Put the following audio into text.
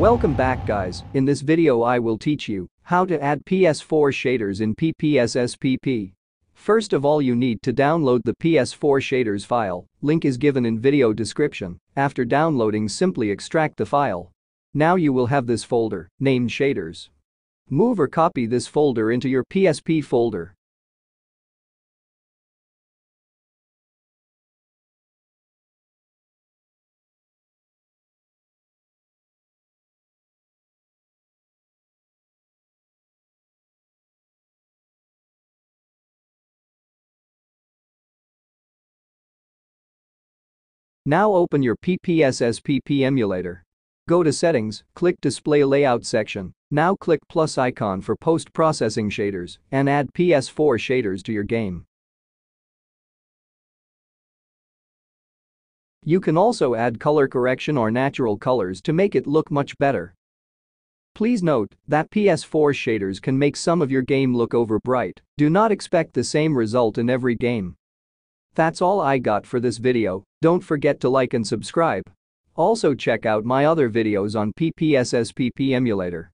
Welcome back guys, in this video I will teach you how to add PS4 shaders in PPSSPP. First of all you need to download the PS4 shaders file, link is given in video description, after downloading simply extract the file. Now you will have this folder, named shaders. Move or copy this folder into your PSP folder. Now open your PPSSPP emulator. Go to Settings, click Display Layout section. Now click plus icon for post-processing shaders and add PS4 shaders to your game. You can also add color correction or natural colors to make it look much better. Please note that PS4 shaders can make some of your game look over bright. Do not expect the same result in every game. That's all I got for this video, don't forget to like and subscribe. Also check out my other videos on PPSSPP emulator.